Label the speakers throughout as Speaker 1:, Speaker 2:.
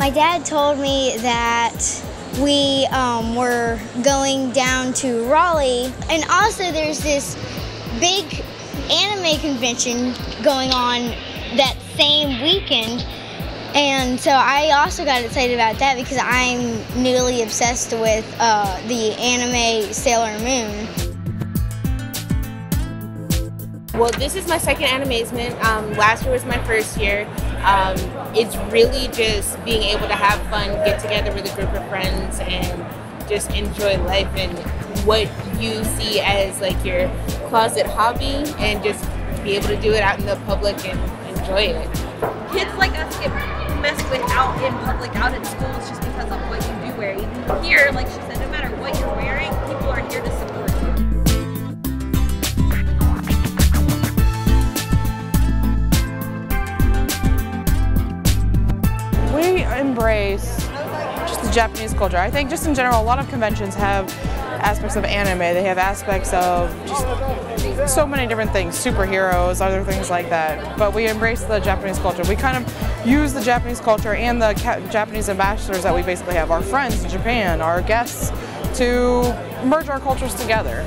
Speaker 1: My dad told me that we um, were going down to Raleigh, and also there's this big anime convention going on that same weekend. And so I also got excited about that because I'm newly obsessed with uh, the anime Sailor Moon.
Speaker 2: Well, this is my second Animazement. Um, last year was my first year. Um, it's really just being able to have fun, get together with a group of friends, and just enjoy life and what you see as like your closet hobby, and just be able to do it out in the public and enjoy it.
Speaker 3: Kids like us get messed with out in public, out in schools, just because of what you do wear. Even here, like she said, no matter what you're wearing, people are here to support
Speaker 4: embrace just the Japanese culture. I think just in general, a lot of conventions have aspects of anime. They have aspects of just so many different things, superheroes, other things like that. But we embrace the Japanese culture. We kind of use the Japanese culture and the Japanese ambassadors that we basically have, our friends in Japan, our guests, to merge our cultures together.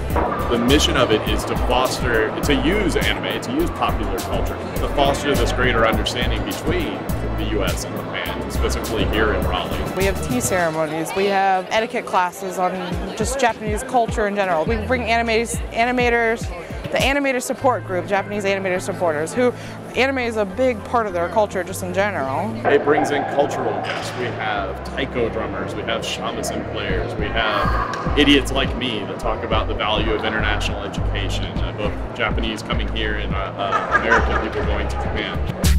Speaker 5: The mission of it is to foster, to use anime, to use popular culture, to foster this greater understanding between the U.S. and Japan, specifically here in Raleigh.
Speaker 4: We have tea ceremonies, we have etiquette classes on just Japanese culture in general. We bring animators, animators the animator support group, Japanese animator supporters, who anime is a big part of their culture just in general.
Speaker 5: It brings in cultural guests. We have taiko drummers, we have shamisen players, we have idiots like me that talk about the value of international education, uh, both Japanese coming here and uh, uh, American people going to Japan.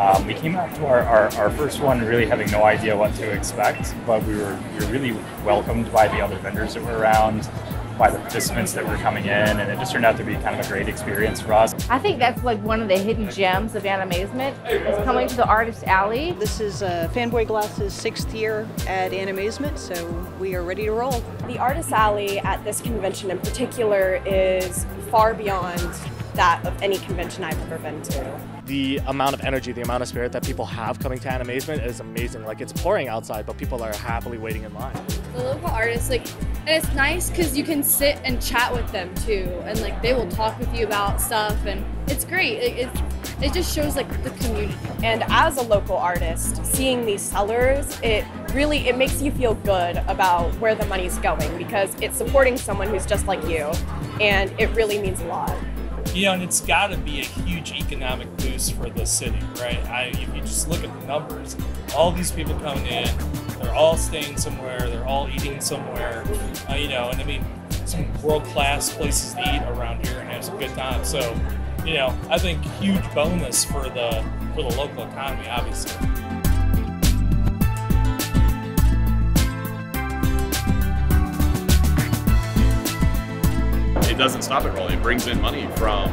Speaker 6: Um, we came out to our, our, our, first one really having no idea what to expect, but we were, we were really welcomed by the other vendors that were around, by the participants that were coming in, and it just turned out to be kind of a great experience for us.
Speaker 7: I think that's like one of the hidden gems of Animazement is coming to the Artist Alley.
Speaker 8: This is uh, Fanboy Glass's sixth year at Animazement, so we are ready to roll.
Speaker 9: The Artist Alley at this convention in particular is far beyond that of any convention I've ever been to.
Speaker 10: The amount of energy, the amount of spirit that people have coming to Animazement is amazing. Like it's pouring outside, but people are happily waiting in line.
Speaker 11: The local artists, like, and it's nice because you can sit and chat with them too, and like they will talk with you about stuff, and it's great. It, it, it just shows like the community.
Speaker 9: And as a local artist, seeing these sellers, it really it makes you feel good about where the money's going because it's supporting someone who's just like you, and it really means a lot.
Speaker 12: You know, and it's got to be a huge economic boost for the city, right? I, if you just look at the numbers, all these people coming in, they're all staying somewhere, they're all eating somewhere, uh, you know, and I mean, some world class places to eat around here and have some good time. So, you know, I think huge bonus for the for the local economy, obviously.
Speaker 5: Doesn't stop at Raleigh. It brings in money from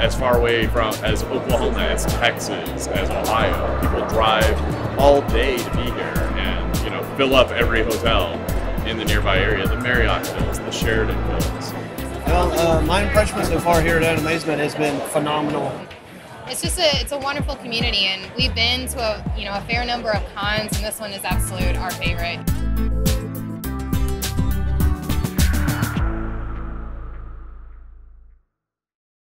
Speaker 5: as far away from as Oklahoma, as Texas, as Ohio. People drive all day to be here and you know fill up every hotel in the nearby area. The Marriott Hills, the Sheraton Hills.
Speaker 13: Well, uh, my impression so far here at Animazement has been phenomenal.
Speaker 14: It's just a it's a wonderful community, and we've been to a you know a fair number of cons, and this one is absolute our favorite.